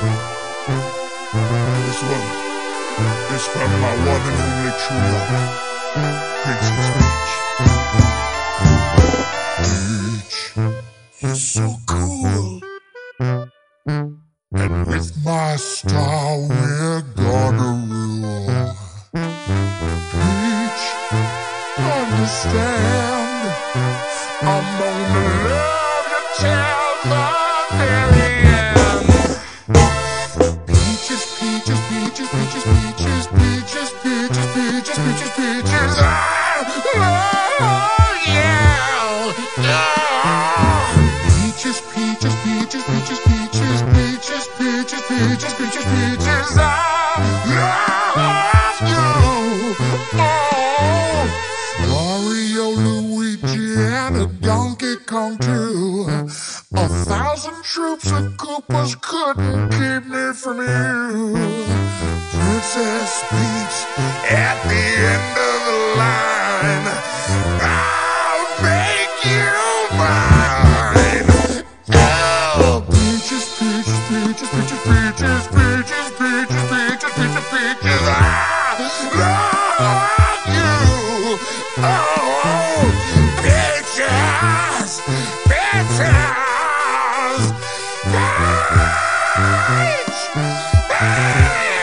This one is from my one and only true love, Princess Peach. Peach, you're so cool. And with my star, we're gonna rule. Peach, understand. I'm Peaches, peaches, peaches, peaches, peaches, peaches, peaches, peaches, peaches, peaches. I love you. Oh, Mario, Luigi, and a Donkey Kong too. A thousand troops of Koopas couldn't keep me from you. Princess Peach at the end of the line. Oh, oh, bitches! Bitches! Bitch! Bitch!